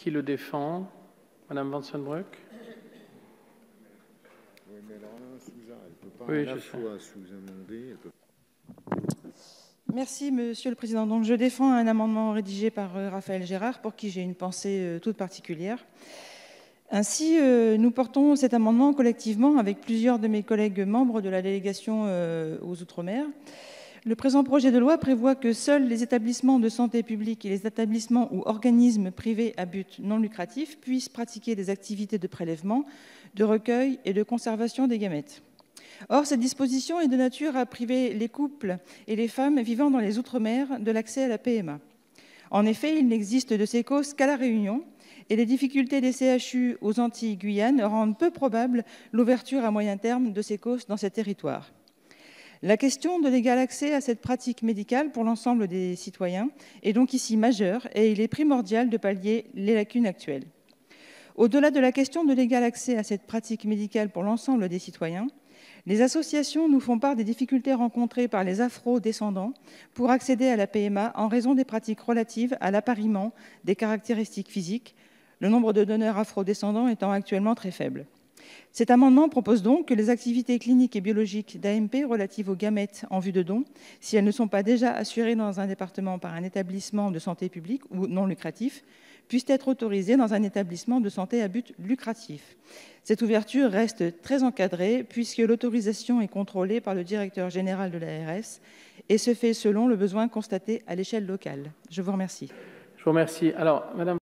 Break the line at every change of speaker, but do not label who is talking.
Qui le défend Madame Vansenbruck
Oui, mais alors là, Sousa, elle ne peut pas
Oui,
à
je
la fois sous-amender. peut-
Merci, Monsieur le Président. Donc, je défends un amendement rédigé par euh, Raphaël Gérard, pour qui j'ai une pensée euh, toute particulière. Ainsi, euh, nous portons cet amendement collectivement avec plusieurs de mes collègues membres de la délégation aux Outre-mer. Le présent projet de loi prévoit que seuls les établissements de santé publique et les établissements ou organismes privés à but non lucratif puissent pratiquer des activités de prélèvement, de recueil et de conservation des gamètes. Or, cette disposition est de nature à priver les couples et les femmes vivant dans les Outre-mer de l'accès à la PMA. En effet, il n'existe de ces causes qu'à La Réunion, et les difficultés des CHU aux Antilles-Guyane rendent peu probable l'ouverture à moyen terme de ces causes dans ces territoires. La question de l'égal accès à cette pratique médicale pour l'ensemble des citoyens est donc ici majeure et il est primordial de pallier les lacunes actuelles. Au-delà de la question de l'égal accès à cette pratique médicale pour l'ensemble des citoyens, les associations nous font part des difficultés rencontrées par les afro-descendants pour accéder à la PMA en raison des pratiques relatives à l'appariement des caractéristiques physiques, le nombre de donneurs afro-descendants étant actuellement très faible. Cet amendement propose donc que les activités cliniques et biologiques d'AMP relatives aux gamètes en vue de don, si elles ne sont pas déjà assurées dans un département par un établissement de santé public ou non lucratif, puissent être autorisées dans un établissement de santé à but lucratif. Cette ouverture reste très encadrée puisque l'autorisation est contrôlée par le directeur général de l'ARS et se fait selon le besoin constaté à l'échelle locale. Je vous remercie.
Je vous remercie. Alors, Madame